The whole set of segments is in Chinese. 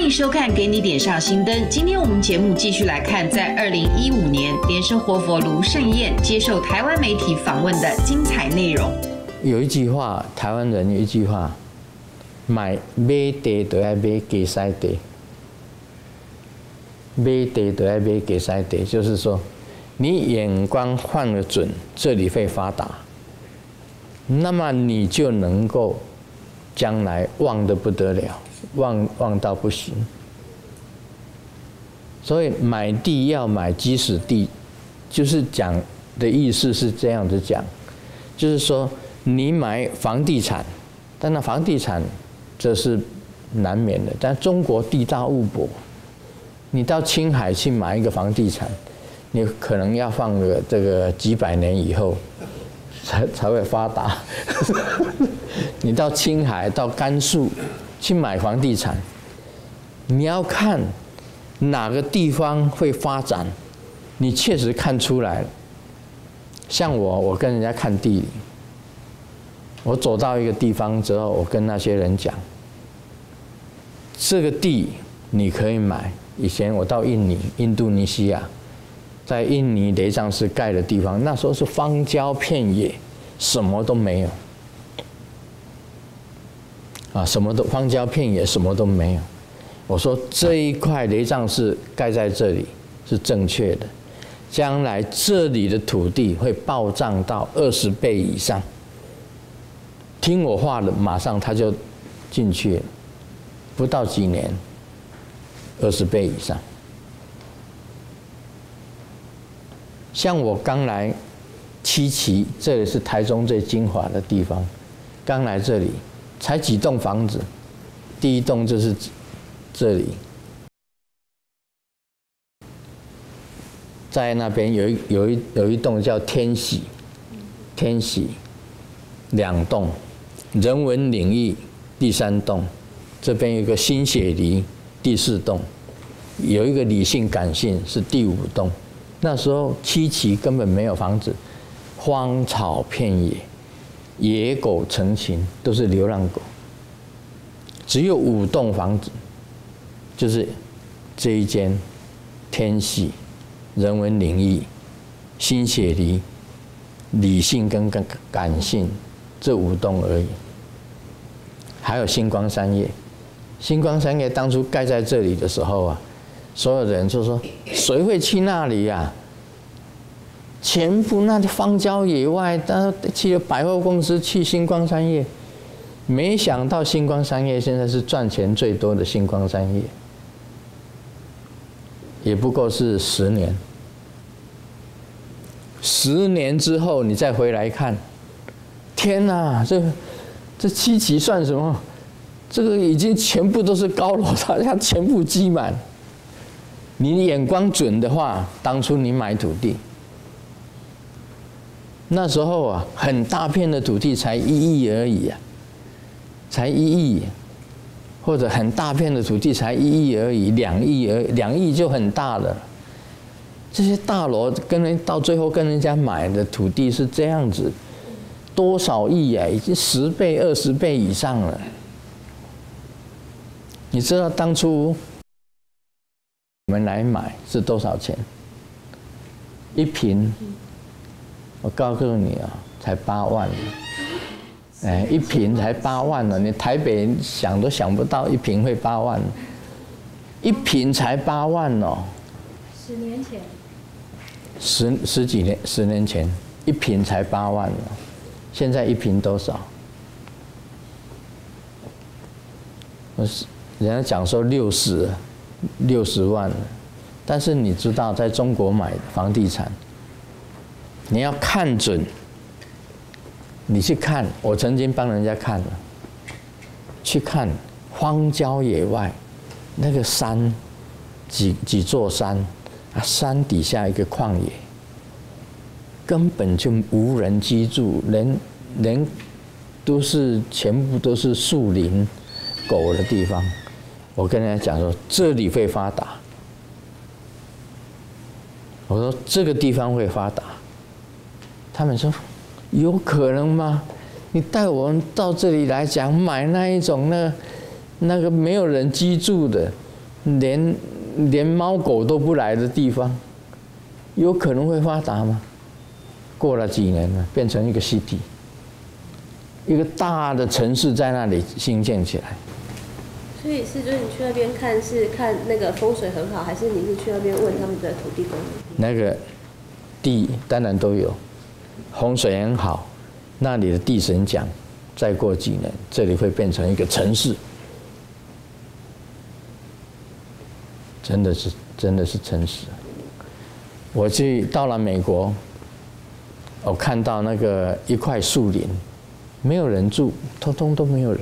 欢迎收看《给你点上新灯》。今天我们节目继续来看，在二零一五年，莲生活佛卢盛燕接受台湾媒体访问的精彩内容。有一句话，台湾人有一句话：买买地都要买给塞地，买地都要买给塞地，就是说，你眼光放得准，这里会发达，那么你就能够将来旺得不得了。旺旺到不行，所以买地要买基石地，就是讲的意思是这样子讲，就是说你买房地产，但那房地产这是难免的，但中国地大物博，你到青海去买一个房地产，你可能要放个这个几百年以后才才会发达，你到青海到甘肃。去买房地产，你要看哪个地方会发展，你确实看出来了。像我，我跟人家看地理，我走到一个地方之后，我跟那些人讲，这个地你可以买。以前我到印尼、印度尼西亚，在印尼雷藏寺盖的地方，那时候是荒郊片野，什么都没有。啊，什么都荒郊片野，什么都没有。我说这一块雷藏寺盖在这里是正确的，将来这里的土地会暴涨到二十倍以上。听我话的，马上他就进去，不到几年，二十倍以上。像我刚来七旗，这里是台中最精华的地方，刚来这里。才几栋房子，第一栋就是这里，在那边有一有一有一栋叫天喜，天喜，两栋，人文领域第三栋，这边有个新雪梨第四栋，有一个理性感性是第五栋，那时候七期根本没有房子，荒草遍野。野狗成群，都是流浪狗。只有五栋房子，就是这一间天喜人文灵异、新血梨、理性跟感感性这五栋而已。还有星光三叶，星光三叶当初盖在这里的时候啊，所有的人就说：谁会去那里呀？全部那荒郊野外，他去了百货公司，去星光三业，没想到星光三业现在是赚钱最多的星光三业，也不过是十年，十年之后你再回来看，天哪，这这七级算什么？这个已经全部都是高楼大厦，全部积满。你眼光准的话，当初你买土地。那时候啊，很大片的土地才一亿而已啊，才一亿，或者很大片的土地才一亿而已，两亿而两亿就很大了。这些大楼跟人到最后跟人家买的土地是这样子，多少亿啊，已经十倍、二十倍以上了。你知道当初我们来买是多少钱？一平？我告诉你啊，才八万，哎，一瓶才八万呢！你台北想都想不到，一瓶会八万，一瓶才八万哦。十年前。十十几年，十年前，一瓶才八万呢，现在一瓶多少？我是人家讲说六十，六十万，但是你知道，在中国买房地产。你要看准，你去看，我曾经帮人家看了，去看荒郊野外，那个山，几几座山，啊，山底下一个旷野，根本就无人居住，人人都是全部都是树林、狗的地方。我跟人家讲说，这里会发达。我说这个地方会发达。他们说：“有可能吗？你带我们到这里来讲买那一种那那个没有人居住的，连连猫狗都不来的地方，有可能会发达吗？过了几年了，变成一个 city，一个大的城市在那里兴建起来。所以是就是你去那边看是看那个风水很好，还是你是去那边问他们的土地公？那个地当然都有，洪水很好，那里的地神讲，再过几年这里会变成一个城市，真的是真的是城市。我去到了美国，我看到那个一块树林，没有人住，通通都没有人。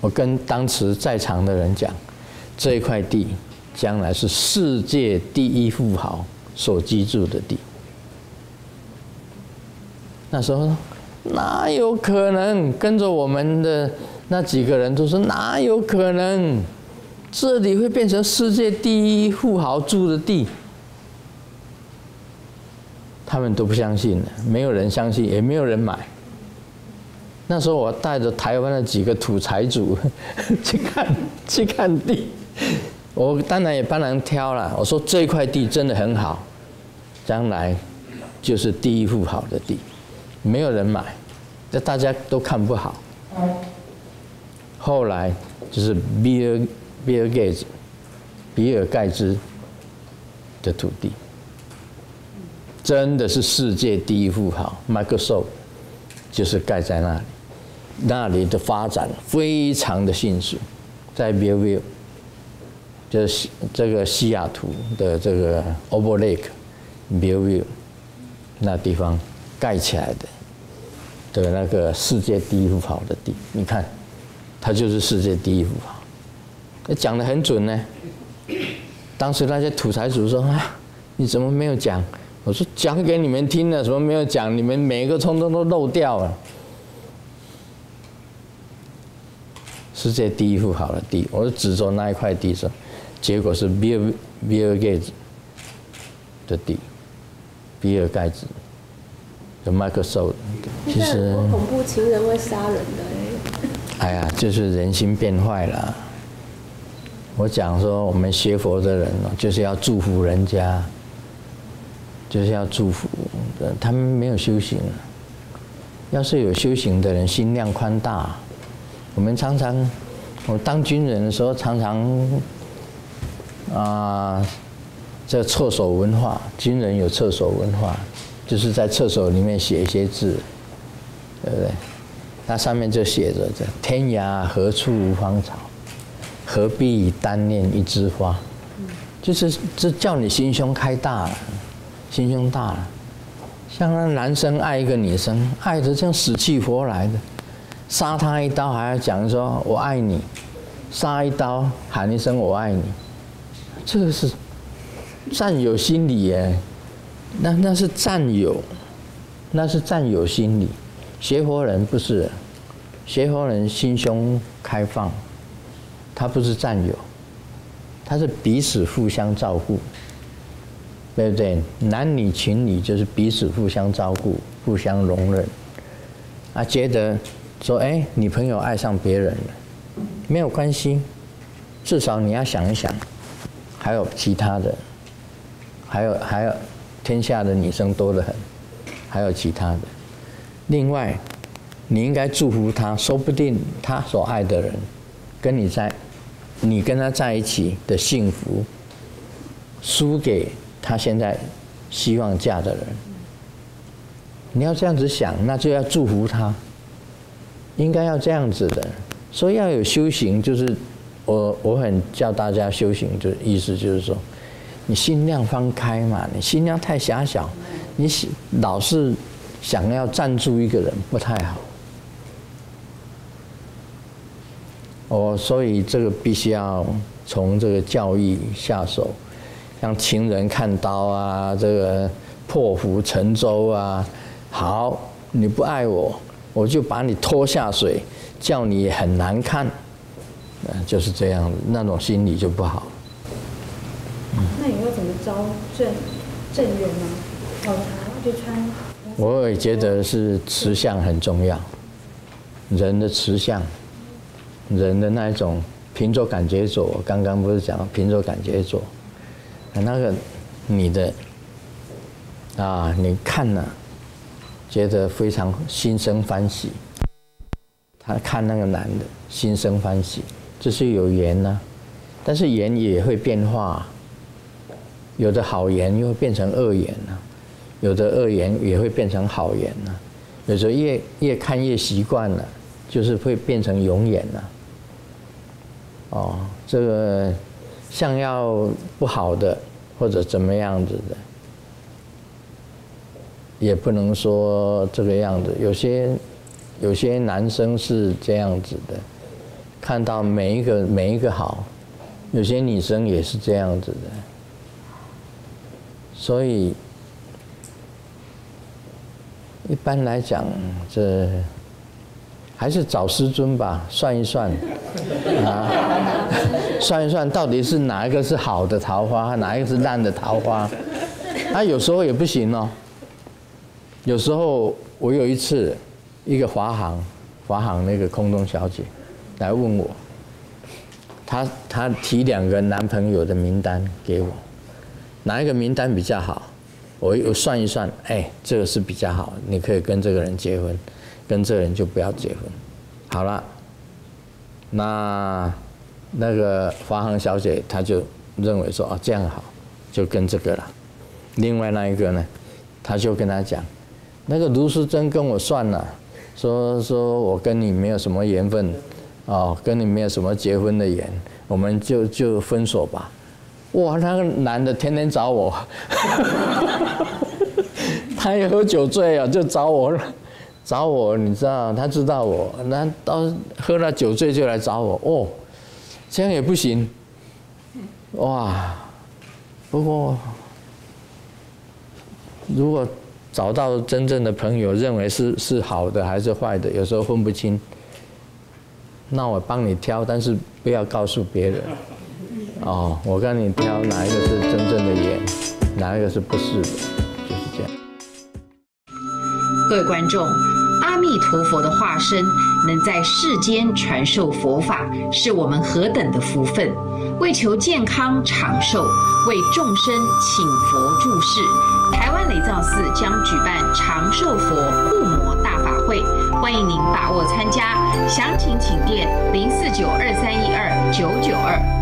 我跟当时在场的人讲，这一块地将来是世界第一富豪所居住的地。那时候哪有可能？跟着我们的那几个人都说哪有可能？这里会变成世界第一富豪住的地？他们都不相信没有人相信，也没有人买。那时候我带着台湾的几个土财主 去看去看地，我当然也帮人挑了。我说这块地真的很好，将来就是第一富好的地，没有人买，这大家都看不好。后来就是比尔比尔盖茨比尔盖茨的土地，真的是世界第一富豪，Microsoft 就是盖在那里。那里的发展非常的迅速，在 b i l l v i l l e 就是这个西雅图的这个 Over Lake，b i l l v i l l e 那地方盖起来的的那个世界第一富豪的地，你看，它就是世界第一富豪，讲的很准呢。当时那些土财主说啊，你怎么没有讲？我说讲给你们听了，怎么没有讲？你们每一个通通都漏掉了。世界第一幅好的地，我就指着那一块地说，结果是比尔比尔盖茨的地，比尔盖茨有麦克收的。其实恐怖情人会杀人的哎。哎呀，就是人心变坏了。我讲说，我们学佛的人就是要祝福人家，就是要祝福，他们没有修行。要是有修行的人，心量宽大。我们常常，我当军人的时候，常常啊，这厕所文化，军人有厕所文化，就是在厕所里面写一些字，对不对？那上面就写着：“这天涯何处无芳草，何必单恋一枝花。”就是这叫你心胸开大了，心胸大了。像那男生爱一个女生，爱的像死去活来的。杀他一刀还要讲说“我爱你”，杀一刀喊一声“我爱你”，这个是占有心理耶。那那是占有，那是占有心理。学佛人不是，学佛人心胸开放，他不是占有，他是彼此互相照顾，对不对？男女情侣就是彼此互相照顾、互相容忍，啊，觉得。说哎，女朋友爱上别人了，没有关系，至少你要想一想，还有其他的，还有还有，天下的女生多得很，还有其他的。另外，你应该祝福他，说不定他所爱的人，跟你在，你跟他在一起的幸福，输给他现在希望嫁的人。你要这样子想，那就要祝福他。应该要这样子的，所以要有修行，就是我我很叫大家修行，就意思就是说，你心量放开嘛，你心量太狭小，你老是想要站住一个人不太好。哦，所以这个必须要从这个教育下手，像情人看刀啊，这个破釜沉舟啊，好，你不爱我。我就把你拖下水，叫你很难看，嗯，就是这样，那种心理就不好。正正缘呢？考察就穿。我也觉得是慈相很重要，人的慈相，人的那一种平洲感觉座，我刚刚不是讲平洲感觉座，那个女的啊，你看了觉得非常心生欢喜，他看那个男的心生欢喜，这是有缘呐、但是缘也会变化，有的好言又会变成恶言呐、有的恶言也会变成好言呐、有时候越越看越习惯了，就是会变成永远了。哦，这个像要不好的或者怎么样子的，也不能说这个样子。有些有些男生是这样子的，看到每一个每一个好，有些女生也是这样子的，所以一般来讲，这还是找师尊吧，算一算，啊，算一算到底是哪一个是好的桃花，哪一个是烂的桃花，啊，有时候也不行哦。有时候我有一次，一个华航，华航那个空中小姐来问我，她她提两个男朋友的名单给我，哪一个名单比较好？我我算一算，哎，这个是比较好，你可以跟这个人结婚，跟这个人就不要结婚。好了，那那个华航小姐她就认为说，哦，这样好，就跟这个了。另外那一个呢，她就跟他讲，那个卢淑珍跟我算了，说说我跟你没有什么缘分，哦，跟你没有什么结婚的缘，我们就就分手吧。哇，那个男的天天找我，他也喝酒醉啊，就找我，找我，你知道，他知道我，那到喝了酒醉就来找我，哦，这样也不行，哇，不过如果找到真正的朋友，认为是是好的还是坏的，有时候分不清，那我帮你挑，但是不要告诉别人。哦，我跟你挑哪一个是真正的缘，哪一个是不是的，就是这样。各位观众，阿弥陀佛的化身能在世间传授佛法，是我们何等的福分！为求健康长寿，为众生请佛注释，台湾雷藏寺将举办长寿佛护摩大法会，欢迎您把握参加。详情请电零四九二三一二九九二。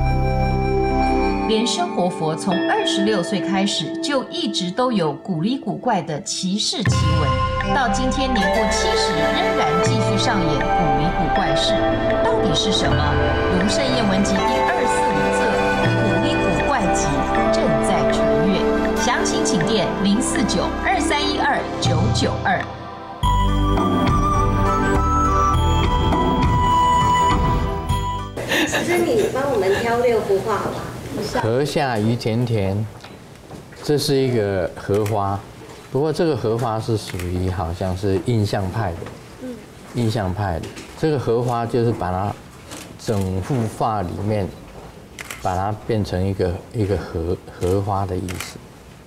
连生活佛从二十六岁开始就一直都有古里古怪的奇事奇闻，到今天年过七十仍然继续上演古里古怪事，到底是什么？《卢胜燕文集》第二四五册《古里古怪集》正在传阅，详情请电零四九二三一二九九二。其实你帮我们挑六幅画好吧？荷下于田田，这是一个荷花，不过这个荷花是属于好像是印象派的，印象派的。这个荷花就是把它整幅画里面，把它变成一个一个荷荷花的意思。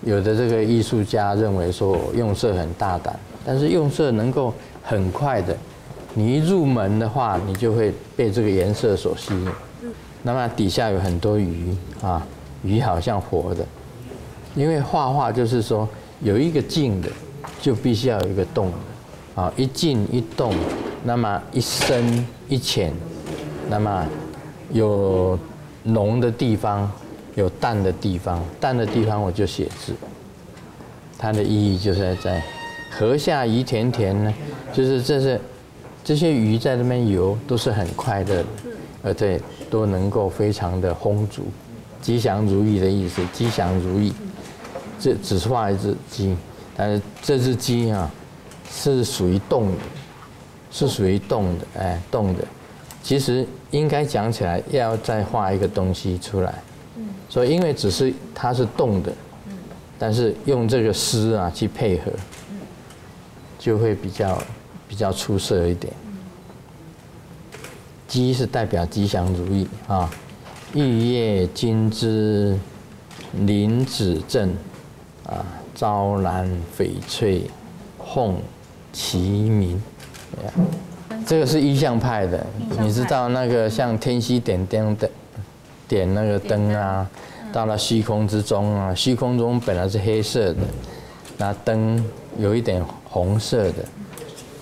有的这个艺术家认为说用色很大胆，但是用色能够很快的，你一入门的话，你就会被这个颜色所吸引。那么底下有很多鱼啊，鱼好像活的，因为画画就是说有一个静的，就必须要有一个动的，啊，一静一动，那么一深一浅，那么有浓的地方，有淡的地方，淡的地方我就写字，它的意义就是在河下鱼田田呢，就是这是这些鱼在那边游都是很快乐的。而且都能够非常的丰足，吉祥如意的意思，吉祥如意。这只是画一只鸡，但是这只鸡啊，是属于动的，是属于动的，哎，动的。其实应该讲起来，要再画一个东西出来。所以因为只是它是动的，但是用这个诗啊去配合，就会比较比较出色一点。鸡是代表吉祥如意啊，玉叶金枝林子正啊，朝兰翡翠凤齐鸣，这个是意象派的你知道那个像天西点灯的点那个灯啊，到了虚空之中啊，虚空中本来是黑色的，那灯有一点红色的，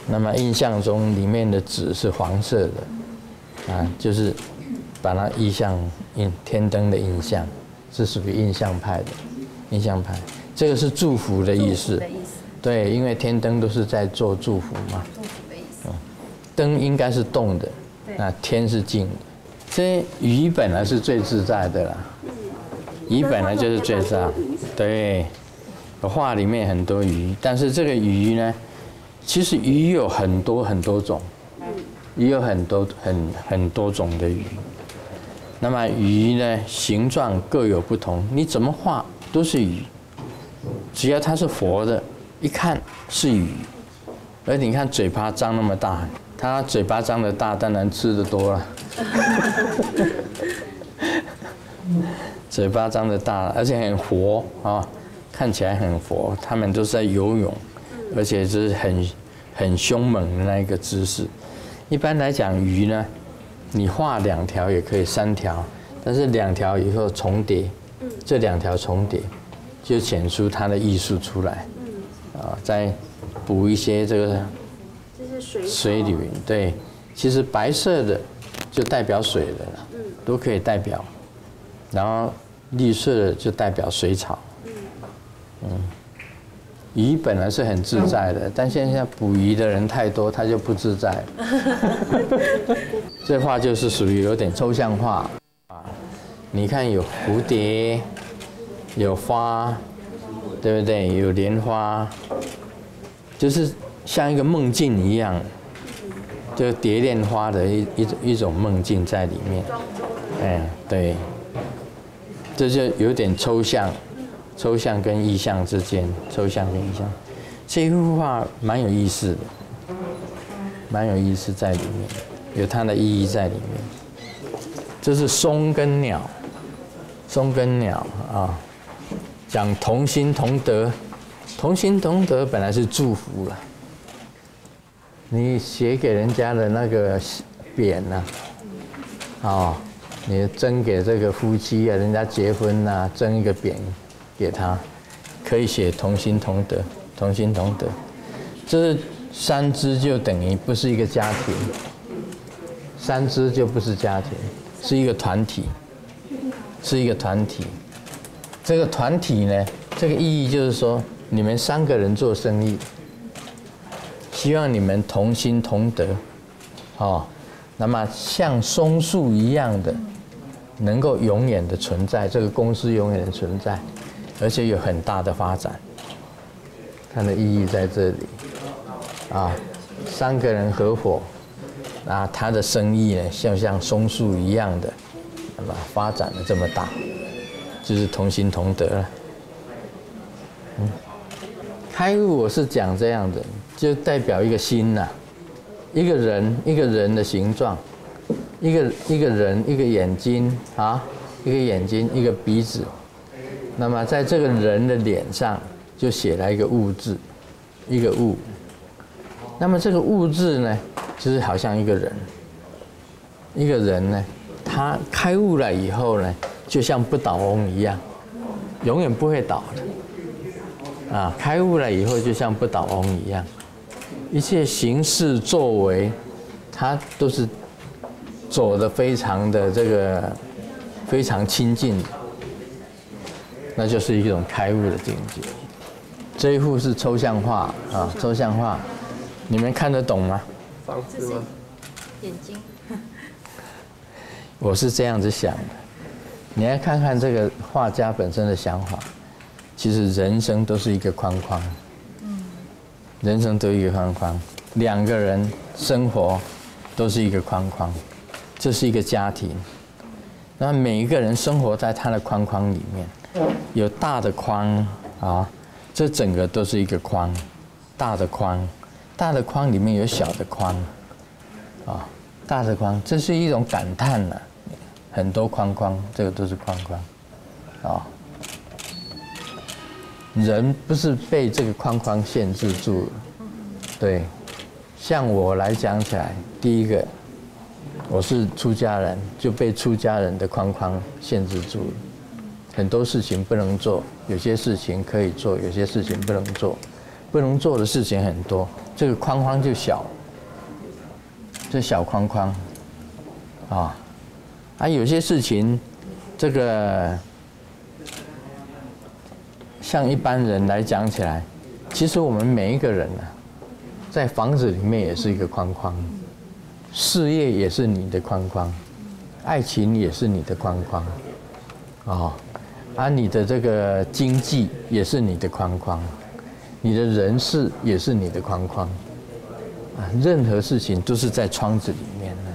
那么印象中里面的纸是黄色的，啊，就是把它意象印天灯的印象，是属于印象派的，印象派，这个是祝福的意思，意思，对，因为天灯都是在做祝福嘛。祝福的意思。灯应该是动的，那天是静的。这鱼本来是最自在的啦，鱼本来就是最自在。对，画里面很多鱼，但是这个鱼呢，其实鱼有很多很多种，鱼有很多很很多种的鱼。那么鱼呢，形状各有不同，你怎么画都是鱼，只要它是活的，一看是鱼。而你看嘴巴张那么大，它嘴巴张的大，当然吃的多了。嘴巴张的大，而且很活啊，看起来很活。它们都是在游泳，而且是很很凶猛的那一个姿势。一般来讲，鱼呢，你画两条也可以，三条，但是两条以后重叠，这两条重叠，就显出它的艺术出来。啊，再补一些这个水水里面，对，其实白色的就代表水的了，都可以代表，然后绿色的就代表水草，嗯，鱼本来是很自在的，但现在捕鱼的人太多，它就不自在了。这话就是属于有点抽象化啊，你看有蝴蝶，有花，对不对？有莲花，就是像一个梦境一样，就蝶恋花的一一种一种梦境在里面。哎，对，这就有点抽象，抽象跟意象之间，抽象跟意象，这幅画蛮有意思的，蛮有意思在里面，有它的意义在里面。这是松跟鸟，松跟鸟啊。讲同心同德，同心同德本来是祝福了。你写给人家的那个匾呢、哦，你赠给这个夫妻啊，人家结婚呐、赠一个匾给他，可以写同心同德，同心同德。这三支就等于不是一个家庭，三支就不是家庭，是一个团体，是一个团体。这个团体呢，这个意义就是说，你们三个人做生意，希望你们同心同德，哦，那么像松树一样的，能够永远的存在，这个公司永远的存在，而且有很大的发展。它的意义在这里，啊，三个人合伙，啊，他的生意呢，像像松树一样的，那么发展的这么大。就是同心同德了。开悟我是讲这样的，就代表一个心呐、一个人一个人的形状，一个一个人一个眼睛啊，一个眼睛一个鼻子，那么在这个人的脸上就写了一个物字，一个物。那么这个物字呢，就是好像一个人，一个人呢，他开悟了以后呢。就像不倒翁一样，永远不会倒的。啊，开悟了以后，就像不倒翁一样，一切行事作为，他都是走的非常的这个非常亲近，那就是一种开悟的境界。这一幅是抽象画啊，抽象画，你们看得懂吗？房子吗？眼睛，我是这样子想的。你来看看这个画家本身的想法，其实人生都是一个框框，人生都一个框框，两个人生活都是一个框框，这是一个家庭，那每一个人生活在他的框框里面，有大的框啊，这整个都是一个框，大的框，大的框里面有小的框，啊，大的框，这是一种感叹呢、很多框框，这个都是框框，啊、人不是被这个框框限制住了，对，像我来讲起来，第一个，我是出家人，就被出家人的框框限制住了，很多事情不能做，有些事情可以做，有些事情不能做，不能做的事情很多，这个框框就小，这小框框，啊，啊，有些事情，这个像一般人来讲起来，其实我们每一个人呢。在房子里面也是一个框框，事业也是你的框框，爱情也是你的框框，啊，而你的这个经济也是你的框框，你的人事也是你的框框，啊，任何事情都是在窗子里面的，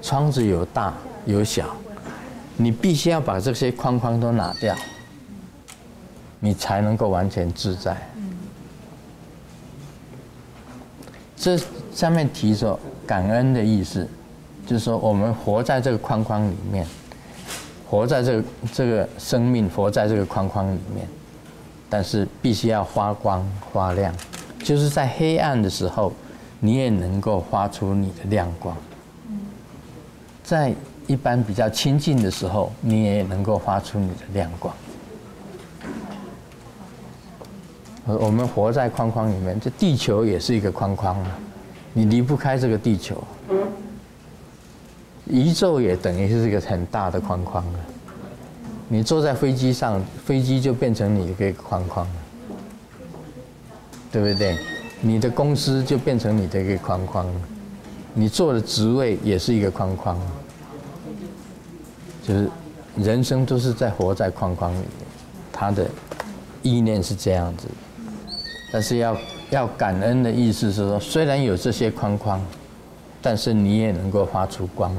窗子有大有小，你必须要把这些框框都拿掉，你才能够完全自在。这上面提说感恩的意思，就是说我们活在这个框框里面，活在这个这个生命，活在这个框框里面，但是必须要发光发亮，就是在黑暗的时候，你也能够发出你的亮光；在一般比较亲近的时候，你也能够发出你的亮光。我们活在框框里面，这地球也是一个框框啊，你离不开这个地球。宇宙也等于是一个很大的框框啊，你坐在飞机上，飞机就变成你的一个框框了，对不对？你的公司就变成你的一个框框，你做的职位也是一个框框，就是人生都是在活在框框里面，他的意念是这样子。但是要要感恩的意思是说，虽然有这些框框，但是你也能够发出光。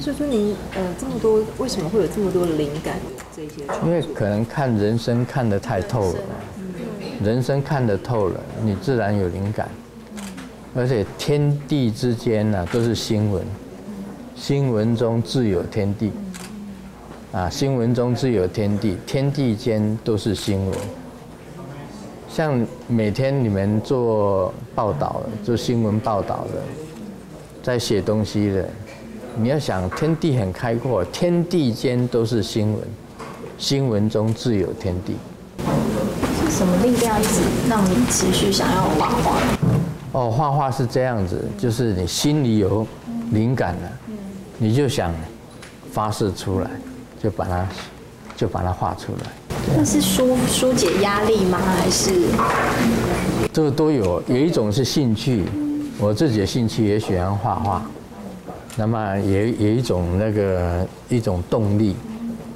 所以说，您呃这么多，为什么会有这么多灵感？这些？因为可能看人生看得太透了，人生看得透了，你自然有灵感。而且天地之间呢，都是新闻，新闻中自有天地。啊，新闻中自有天地，天地间都是新闻。像每天你们做报道、做新闻报道的，在写东西的，你要想天地很开阔，天地间都是新闻，新闻中自有天地。是什么力量一直让你持续想要画画？哦，画画是这样子，就是你心里有灵感了，你就想发射出来，就把它就把它画出来。那是疏疏解压力吗？还是这个都有？有一种是兴趣，我自己的兴趣也喜欢画画。那么也有一种那个一种动力，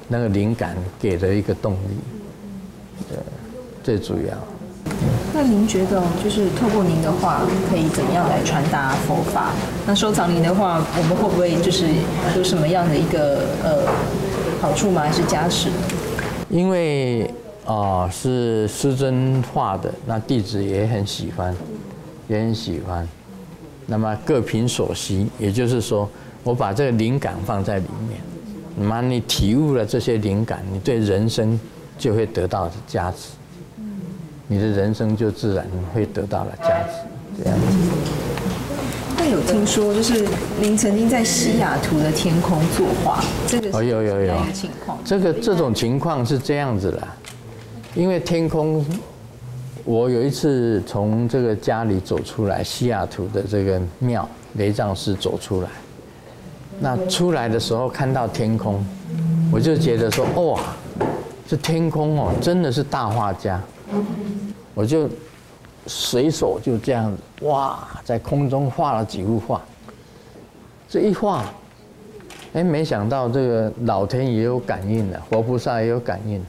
那个灵感给的一个动力，呃，最主要。那您觉得，就是透过您的画，可以怎么样来传达佛法？那收藏您的画，我们会不会就是有什么样的一个呃好处吗？还是加持？因为啊是师尊画的，那弟子也很喜欢，也很喜欢。那么各凭所需，也就是说，我把这个灵感放在里面，那么你体悟了这些灵感，你对人生就会得到加持，你的人生就自然会得到了加持，这样子。有听说，就是您曾经在西雅图的天空作画，这个哦有有有。情况，这个这种情况是这样子的，因为天空，我有一次从这个家里走出来，西雅图的这个庙雷藏寺走出来，那出来的时候看到天空，我就觉得说，哇，这天空哦，真的是大画家，我就。随手就这样子，哇，在空中画了几幅画。这一画，哎，没想到这个老天也有感应的，活菩萨也有感应。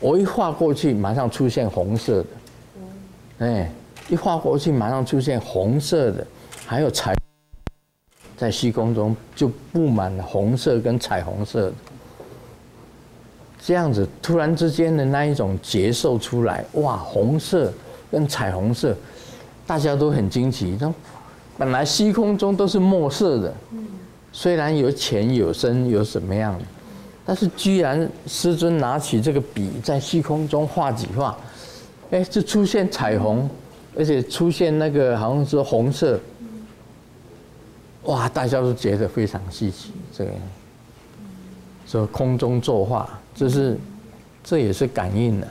我一画过去，马上出现红色的，哎，一画过去，马上出现红色的，还有彩，在虚空中就布满了红色跟彩虹色的。这样子，突然之间的那一种结受出来，哇，红色。跟彩虹色，大家都很惊奇。那本来虚空中都是墨色的，虽然有浅有深有什么样的，但是居然师尊拿起这个笔在虚空中画几画，哎，就出现彩虹，而且出现那个好像是红色，哇，大家都觉得非常稀奇，这个，说空中作画，这是，这也是感应的。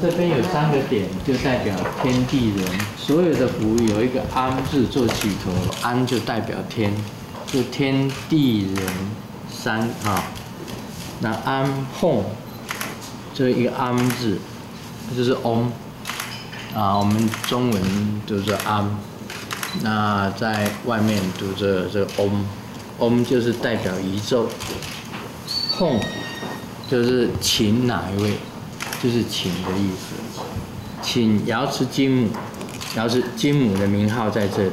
这边有三个点，就代表天地人。所有的符有一个安字做起头，安就代表天，就天地人三啊。那安吽，这一个安字，就是嗡啊。我们中文读着安，那在外面读着这个嗡，嗡就是代表宇宙。吽就是请哪一位？就是请的意思，请瑶池金母，瑶池金母的名号在这里。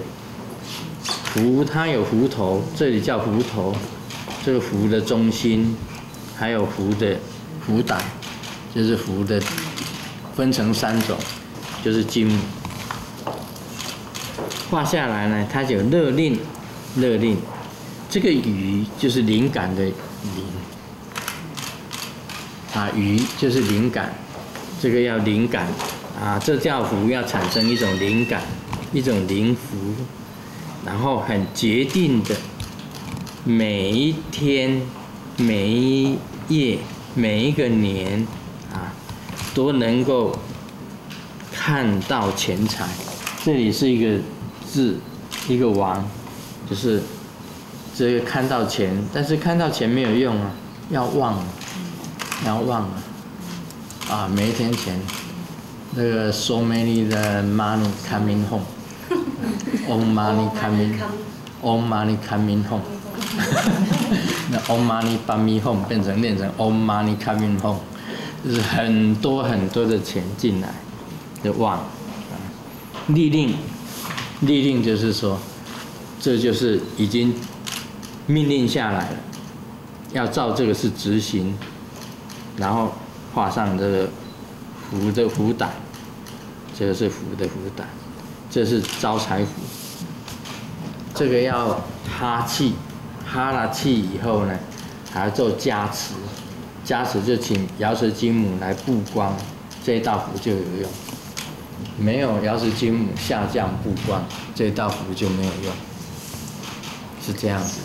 符它有符头，这里叫符头，这个符的中心，还有符的符胆，就是符的分成三种，就是金母。画下来呢，它有勒令，勒令，这个雨就是灵感的灵。啊，鱼就是灵感，这个要灵感啊，这教福要产生一种灵感，一种灵符，然后很决定的，每一天、每一夜、每一个年啊，都能够看到钱财。这里是一个字，一个王，就是这个看到钱，但是看到钱没有用啊，要忘。要忘了啊！每一天钱，那个 so many 的 money coming home，all money coming，all money coming home，那 all money b u me home 变成变成 all money coming home，就是很多很多的钱进来，就忘了。立令，立令就是说，这就是已经命令下来了，要照这个是执行。然后画上这个符的符胆，这个是符的符胆，这是招财符。这个要哈气，哈了气以后呢，还要做加持，加持就请瑶池金母来布光，这道符就有用。没有瑶池金母下降布光，这道符就没有用，是这样子。